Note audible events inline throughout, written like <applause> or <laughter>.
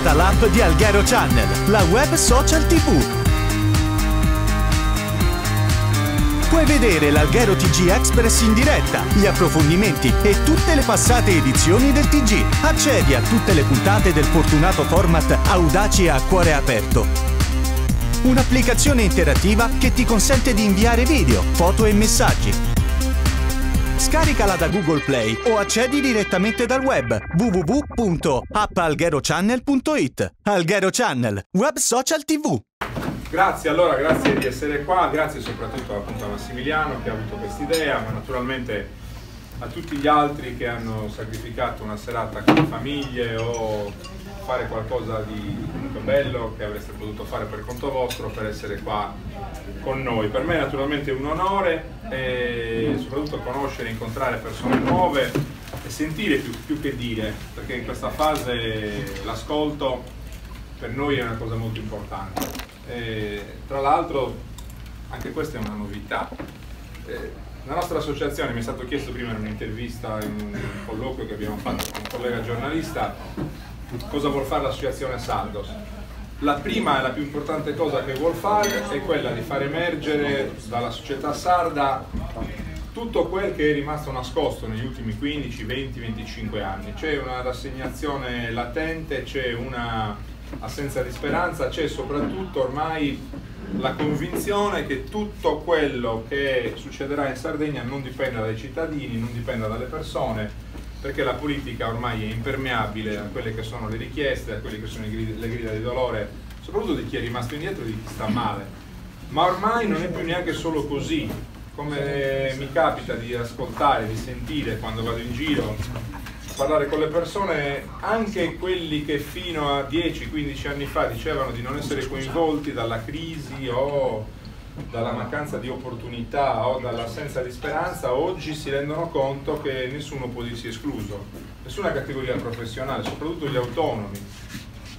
scaricata l'app di Alghero Channel, la web social TV. Puoi vedere l'Alghero TG Express in diretta, gli approfondimenti e tutte le passate edizioni del TG. Accedi a tutte le puntate del fortunato format Audaci a cuore aperto. Un'applicazione interattiva che ti consente di inviare video, foto e messaggi, Scaricala da Google Play o accedi direttamente dal web www.appalgerochannel.it Alghero Channel, web social tv. Grazie, allora grazie di essere qua, grazie soprattutto appunto a Massimiliano che ha avuto questa idea, ma naturalmente a tutti gli altri che hanno sacrificato una serata con le famiglie o fare qualcosa di molto bello che avreste potuto fare per conto vostro per essere qua con noi. Per me naturalmente è un onore e soprattutto conoscere, incontrare persone nuove e sentire più, più che dire, perché in questa fase l'ascolto per noi è una cosa molto importante. E, tra l'altro anche questa è una novità. E, la nostra associazione, mi è stato chiesto prima in un'intervista, in un colloquio che abbiamo fatto con un collega giornalista, cosa vuol fare l'associazione Saldos. La prima e la più importante cosa che vuol fare è quella di far emergere dalla società sarda tutto quel che è rimasto nascosto negli ultimi 15, 20, 25 anni. C'è una rassegnazione latente, c'è una assenza di speranza, c'è soprattutto ormai la convinzione che tutto quello che succederà in Sardegna non dipenda dai cittadini, non dipenda dalle persone, perché la politica ormai è impermeabile a quelle che sono le richieste, a quelle che sono le grida di dolore, soprattutto di chi è rimasto indietro e di chi sta male. Ma ormai non è più neanche solo così, come mi capita di ascoltare, di sentire quando vado in giro, parlare con le persone, anche quelli che fino a 10-15 anni fa dicevano di non essere coinvolti dalla crisi o dalla mancanza di opportunità o dall'assenza di speranza, oggi si rendono conto che nessuno può dirsi escluso, nessuna categoria professionale, soprattutto gli autonomi,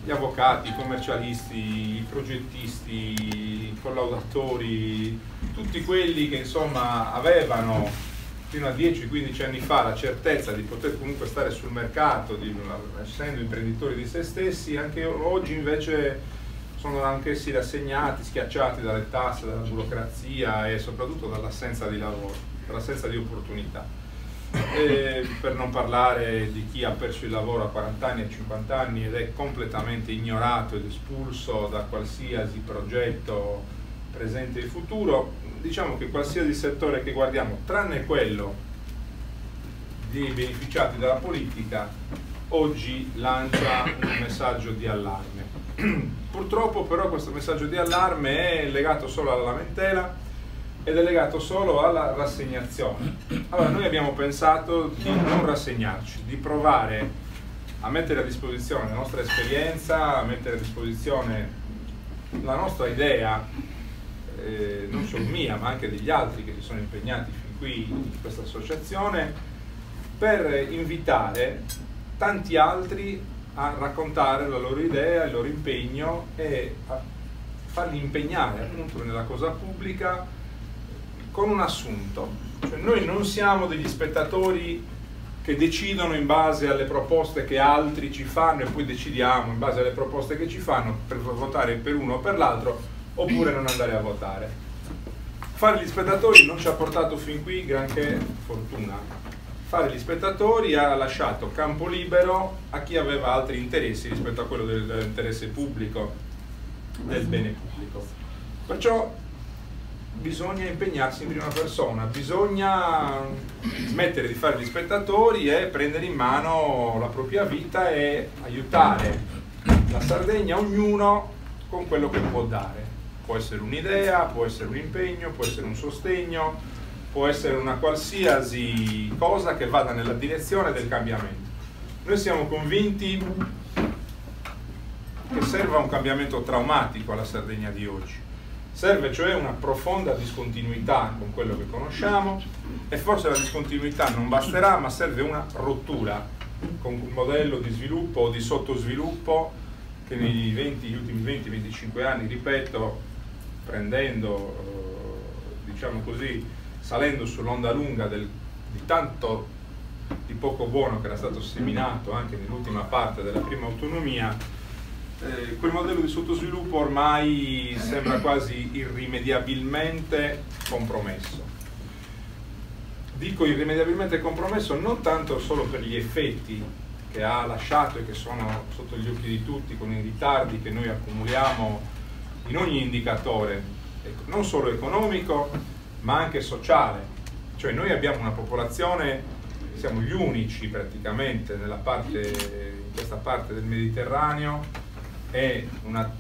gli avvocati, i commercialisti, i progettisti, i collaudatori, tutti quelli che insomma avevano fino a 10-15 anni fa la certezza di poter comunque stare sul mercato, di, essendo imprenditori di se stessi, anche oggi invece sono anch'essi rassegnati, schiacciati dalle tasse, dalla burocrazia e soprattutto dall'assenza di lavoro, dall'assenza di opportunità. E per non parlare di chi ha perso il lavoro a 40 anni e 50 anni ed è completamente ignorato ed espulso da qualsiasi progetto presente e futuro, diciamo che qualsiasi settore che guardiamo, tranne quello dei beneficiati dalla politica, oggi lancia un messaggio di allarme. <clears throat> Purtroppo però questo messaggio di allarme è legato solo alla lamentela ed è legato solo alla rassegnazione. Allora noi abbiamo pensato di non rassegnarci, di provare a mettere a disposizione la nostra esperienza, a mettere a disposizione la nostra idea, eh, non solo mia ma anche degli altri che si sono impegnati fin qui in questa associazione, per invitare tanti altri a raccontare la loro idea, il loro impegno e a farli impegnare appunto nella cosa pubblica con un assunto. Cioè noi non siamo degli spettatori che decidono in base alle proposte che altri ci fanno e poi decidiamo in base alle proposte che ci fanno per votare per uno o per l'altro oppure non andare a votare. Fare gli spettatori non ci ha portato fin qui granché fortuna, fare gli spettatori ha lasciato campo libero a chi aveva altri interessi rispetto a quello dell'interesse pubblico, del bene pubblico. Perciò bisogna impegnarsi in prima persona, bisogna smettere di fare gli spettatori e prendere in mano la propria vita e aiutare la Sardegna, ognuno con quello che può dare. Può essere un'idea, può essere un impegno, può essere un sostegno, può essere una qualsiasi cosa che vada nella direzione del cambiamento. Noi siamo convinti che serva un cambiamento traumatico alla Sardegna di oggi. Serve cioè una profonda discontinuità con quello che conosciamo e forse la discontinuità non basterà, ma serve una rottura con un modello di sviluppo o di sottosviluppo che negli 20, gli ultimi 20-25 anni, ripeto, prendendo, eh, diciamo così, salendo sull'onda lunga del, di tanto di poco buono che era stato seminato anche nell'ultima parte della prima autonomia, eh, quel modello di sottosviluppo ormai sembra quasi irrimediabilmente compromesso. Dico irrimediabilmente compromesso non tanto solo per gli effetti che ha lasciato e che sono sotto gli occhi di tutti con i ritardi che noi accumuliamo in ogni indicatore, non solo economico ma anche sociale. Cioè noi abbiamo una popolazione, siamo gli unici praticamente parte, in questa parte del Mediterraneo è una,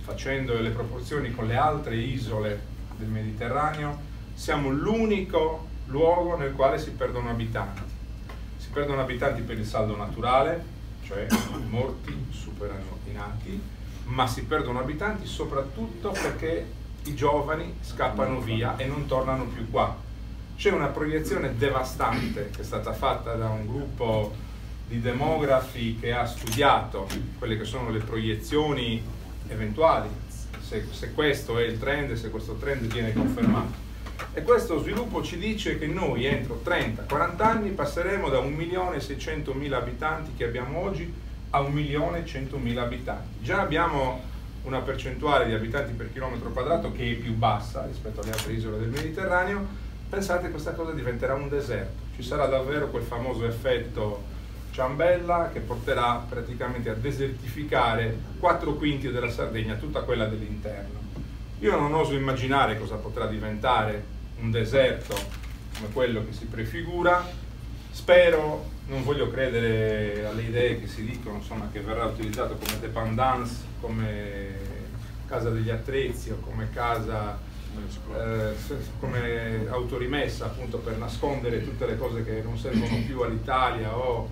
facendo le proporzioni con le altre isole del Mediterraneo, siamo l'unico luogo nel quale si perdono abitanti. Si perdono abitanti per il saldo naturale, cioè morti superano i nati, ma si perdono abitanti soprattutto perché i giovani scappano via e non tornano più qua. C'è una proiezione devastante che è stata fatta da un gruppo di demografi che ha studiato quelle che sono le proiezioni eventuali, se, se questo è il trend, se questo trend viene confermato. E questo sviluppo ci dice che noi entro 30-40 anni passeremo da 1.600.000 abitanti che abbiamo oggi a 1.100.000 abitanti. Già abbiamo una percentuale di abitanti per chilometro quadrato che è più bassa rispetto alle altre isole del Mediterraneo, pensate che questa cosa diventerà un deserto. Ci sarà davvero quel famoso effetto ciambella che porterà praticamente a desertificare 4 quinti della Sardegna, tutta quella dell'interno. Io non oso immaginare cosa potrà diventare un deserto come quello che si prefigura, spero, non voglio credere alle idee che si dicono insomma, che verrà utilizzato come dependance, come casa degli attrezzi o come casa eh, come autorimessa appunto per nascondere tutte le cose che non servono più all'Italia o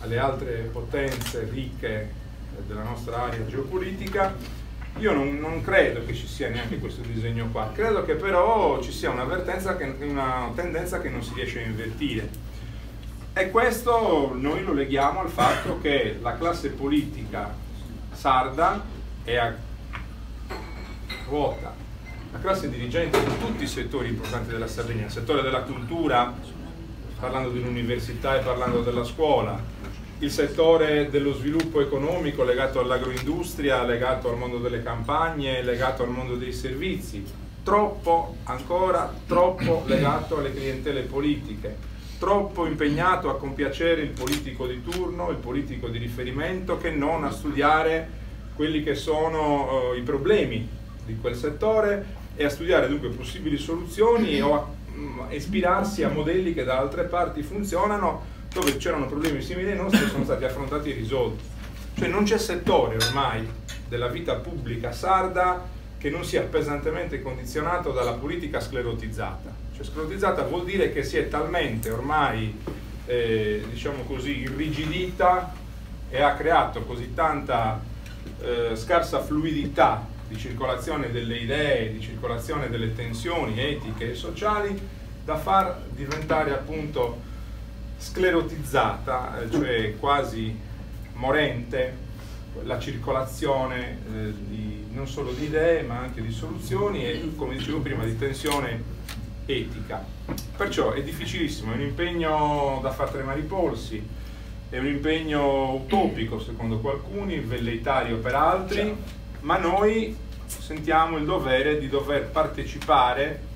alle altre potenze ricche della nostra area geopolitica, io non, non, credo che ci sia neanche questo disegno qua, credo che però ci sia una, che, una tendenza che non si riesce a invertire. E questo noi lo leghiamo al fatto che la classe politica sarda è a ruota, la classe dirigente in tutti i settori importanti della Sardegna, il settore della cultura, parlando dell'università e parlando della scuola, il settore dello sviluppo economico legato all'agroindustria, legato al mondo delle campagne, legato al mondo dei servizi, troppo, ancora troppo legato alle clientele politiche, troppo impegnato a compiacere il politico di turno, il politico di riferimento, che non a studiare quelli che sono uh, i problemi di quel settore e a studiare dunque possibili soluzioni o a um, ispirarsi a modelli che da altre parti funzionano dove c'erano problemi simili ai nostri sono stati affrontati e risolti. Cioè non c'è settore ormai della vita pubblica sarda che non sia pesantemente condizionato dalla politica sclerotizzata. Cioè sclerotizzata vuol dire che si è talmente ormai, eh, diciamo così, irrigidita e ha creato così tanta eh, scarsa fluidità di circolazione delle idee, di circolazione delle tensioni etiche e sociali da far diventare appunto sclerotizzata, eh, cioè quasi morente, la circolazione eh, di, non solo di idee ma anche di soluzioni e, come dicevo prima, di tensione etica. Perciò è difficilissimo, è un impegno da far tremare i polsi, è un impegno utopico secondo qualcuni, velleitario per altri, ma noi sentiamo il dovere di dover partecipare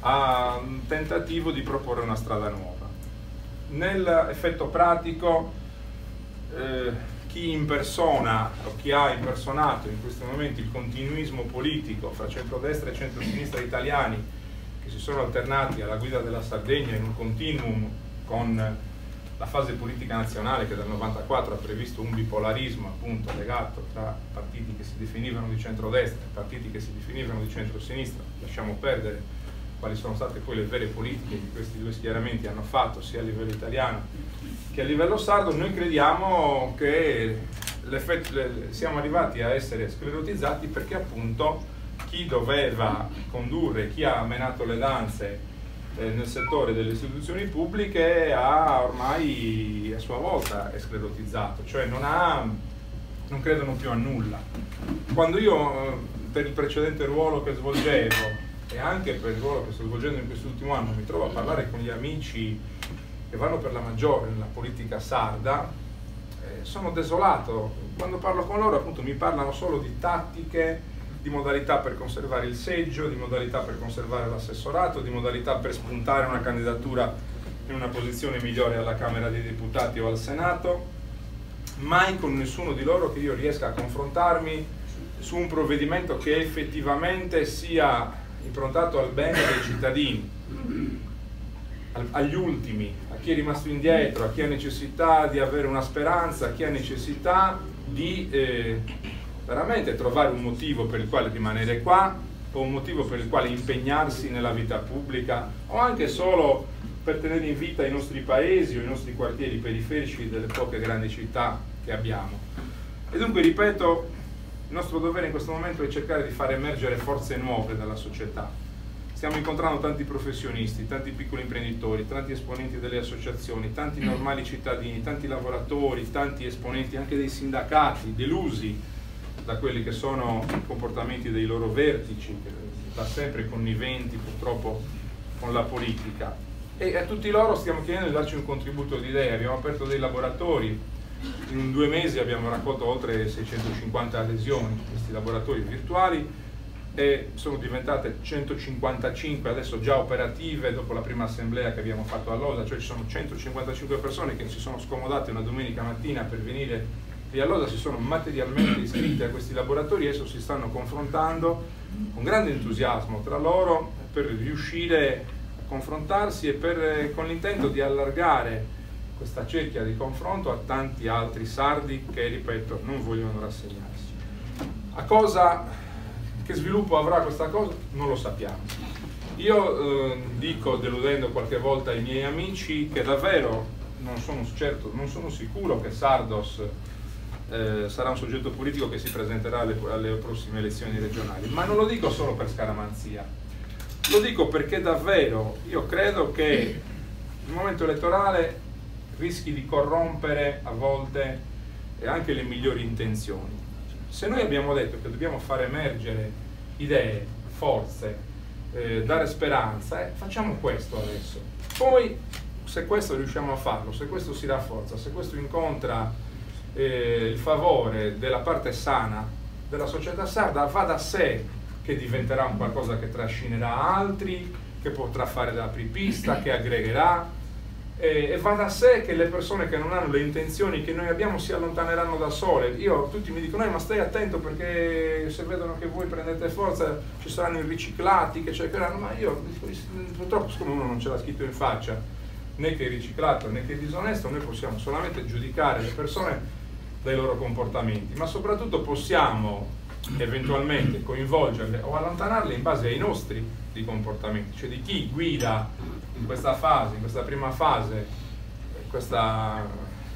a un tentativo di proporre una strada nuova nell'effetto pratico eh, chi impersona o chi ha impersonato in questi momenti il continuismo politico fra centrodestra e centrosinistra italiani che si sono alternati alla guida della Sardegna in un continuum con la fase politica nazionale che dal 94 ha previsto un bipolarismo appunto legato tra partiti che si definivano di centrodestra e partiti che si definivano di centrosinistra, lasciamo perdere quali sono state poi le vere politiche che questi due schieramenti hanno fatto sia a livello italiano che a livello sardo, noi crediamo che siamo arrivati a essere sclerotizzati perché appunto chi doveva condurre, chi ha menato le danze eh, nel settore delle istituzioni pubbliche ha ormai a sua volta è sclerotizzato, cioè non, ha, non credono più a nulla. Quando io eh, per il precedente ruolo che svolgevo e anche per il ruolo che sto svolgendo in quest'ultimo anno mi trovo a parlare con gli amici che vanno per la maggiore nella politica sarda, eh, sono desolato. Quando parlo con loro appunto mi parlano solo di tattiche, di modalità per conservare il seggio, di modalità per conservare l'assessorato, di modalità per spuntare una candidatura in una posizione migliore alla Camera dei Deputati o al Senato. Mai con nessuno di loro che io riesca a confrontarmi su un provvedimento che effettivamente sia improntato al bene dei cittadini, agli ultimi, a chi è rimasto indietro, a chi ha necessità di avere una speranza, a chi ha necessità di eh, veramente trovare un motivo per il quale rimanere qua o un motivo per il quale impegnarsi nella vita pubblica o anche solo per tenere in vita i nostri paesi o i nostri quartieri periferici delle poche grandi città che abbiamo. E dunque, ripeto, il nostro dovere in questo momento è cercare di far emergere forze nuove dalla società. Stiamo incontrando tanti professionisti, tanti piccoli imprenditori, tanti esponenti delle associazioni, tanti <clears throat> normali cittadini, tanti lavoratori, tanti esponenti anche dei sindacati, delusi da quelli che sono i comportamenti dei loro vertici, da sempre conniventi purtroppo con la politica. E a tutti loro stiamo chiedendo di darci un contributo di idee. Abbiamo aperto dei laboratori, in due mesi abbiamo raccolto oltre 650 adesioni di questi laboratori virtuali e sono diventate 155 adesso già operative dopo la prima assemblea che abbiamo fatto a Losa, cioè ci sono 155 persone che si sono scomodate una domenica mattina per venire e allora si sono materialmente iscritti a questi laboratori e adesso si stanno confrontando con grande entusiasmo tra loro per riuscire a confrontarsi e per, con l'intento di allargare questa cerchia di confronto a tanti altri sardi che, ripeto, non vogliono rassegnarsi. A cosa, che sviluppo avrà questa cosa? Non lo sappiamo. Io eh, dico, deludendo qualche volta i miei amici, che davvero non sono certo, non sono sicuro che Sardos eh, sarà un soggetto politico che si presenterà alle, alle prossime elezioni regionali, ma non lo dico solo per scaramanzia, lo dico perché davvero io credo che il momento elettorale rischi di corrompere a volte anche le migliori intenzioni. Se noi abbiamo detto che dobbiamo far emergere idee, forze, eh, dare speranza, eh, facciamo questo adesso. Poi se questo riusciamo a farlo, se questo si rafforza, se questo incontra eh, il favore della parte sana della società sarda va da sé che diventerà un qualcosa che trascinerà altri, che potrà fare da apripista, che aggregherà e, va da sé che le persone che non hanno le intenzioni che noi abbiamo si allontaneranno da sole. Io, tutti mi dicono, eh, ma stai attento perché se vedono che voi prendete forza ci saranno i riciclati che cercheranno, ma io purtroppo siccome uno non ce l'ha scritto in faccia, né che è riciclato né che è disonesto, noi possiamo solamente giudicare le persone dai loro comportamenti, ma soprattutto possiamo eventualmente coinvolgerle o allontanarle in base ai nostri comportamenti, cioè di chi guida in questa fase, in questa prima fase, questa,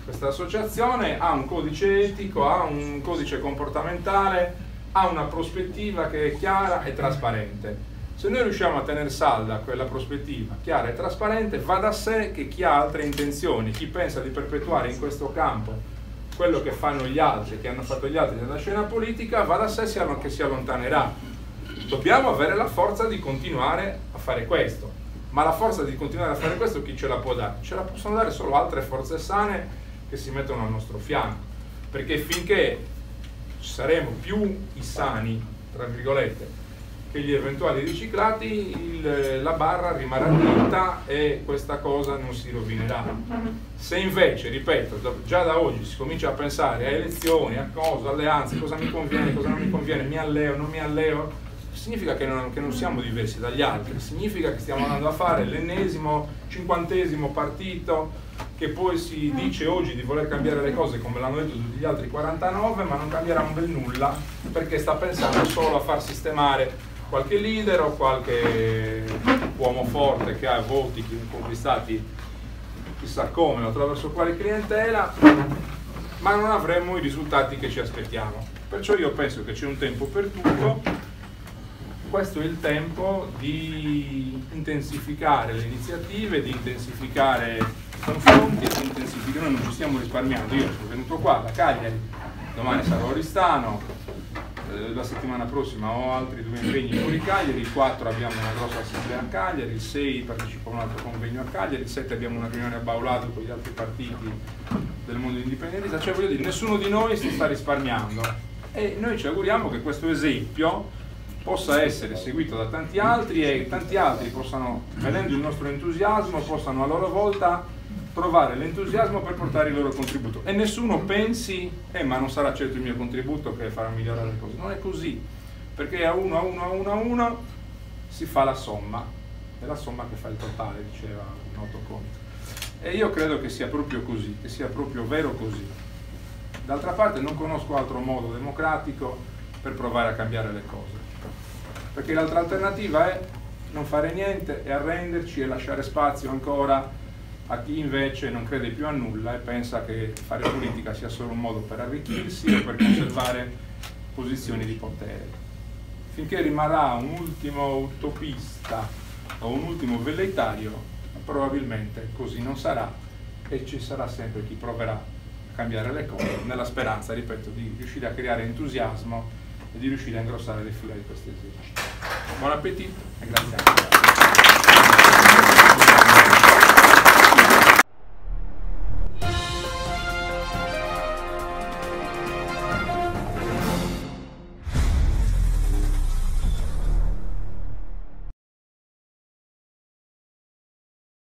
questa associazione ha un codice etico, ha un codice comportamentale, ha una prospettiva che è chiara e trasparente. Se noi riusciamo a tenere salda quella prospettiva chiara e trasparente, va da sé che chi ha altre intenzioni, chi pensa di perpetuare in questo campo quello che fanno gli altri, che hanno fatto gli altri nella scena politica, va da sé che si allontanerà. Dobbiamo avere la forza di continuare a fare questo, ma la forza di continuare a fare questo chi ce la può dare? Ce la possono dare solo altre forze sane che si mettono al nostro fianco, perché finché saremo più i sani, tra virgolette, che gli eventuali riciclati il, la barra rimarrà dritta e questa cosa non si rovinerà. Se invece, ripeto, già da oggi si comincia a pensare a elezioni, a cosa, alleanze, cosa mi conviene, cosa non mi conviene, mi alleo, non mi alleo, significa che non, che non siamo diversi dagli altri, significa che stiamo andando a fare l'ennesimo, cinquantesimo partito che poi si dice oggi di voler cambiare le cose come l'hanno detto tutti gli altri 49, ma non cambierà un bel nulla perché sta pensando solo a far sistemare qualche leader o qualche uomo forte che ha voti conquistati chissà come attraverso quale clientela, ma non avremo i risultati che ci aspettiamo. Perciò io penso che c'è un tempo per tutto, questo è il tempo di intensificare le iniziative, di intensificare i confronti, di intensificare, noi non ci stiamo risparmiando, io sono venuto qua da Cagliari, domani sarò a Oristano, eh, la settimana prossima ho altri due impegni fuori Cagliari, il 4 abbiamo una grossa assemblea a Cagliari, il 6 partecipo a un altro convegno a Cagliari, il 7 abbiamo una riunione a Baulato con gli altri partiti del mondo indipendentista, cioè voglio dire, nessuno di noi si sta risparmiando. E noi ci auguriamo che questo esempio possa essere seguito da tanti altri e tanti altri possano, vedendo il nostro entusiasmo, possano a loro volta trovare l'entusiasmo per portare il loro contributo e nessuno pensi, eh ma non sarà certo il mio contributo che farà migliorare le cose, non è così, perché a uno, a uno, a uno, a uno si fa la somma, è la somma che fa il totale, diceva un noto conto. E io credo che sia proprio così, che sia proprio vero così. D'altra parte non conosco altro modo democratico per provare a cambiare le cose. Perché l'altra alternativa è non fare niente e arrenderci e lasciare spazio ancora a chi invece non crede più a nulla e pensa che fare politica sia solo un modo per arricchirsi o per conservare posizioni di potere. Finché rimarrà un ultimo utopista o un ultimo velleitario, probabilmente così non sarà e ci sarà sempre chi proverà a cambiare le cose nella speranza, ripeto, di riuscire a creare entusiasmo e di riuscire a ingrossare le fila di questi eserciti. Buon appetito e grazie anche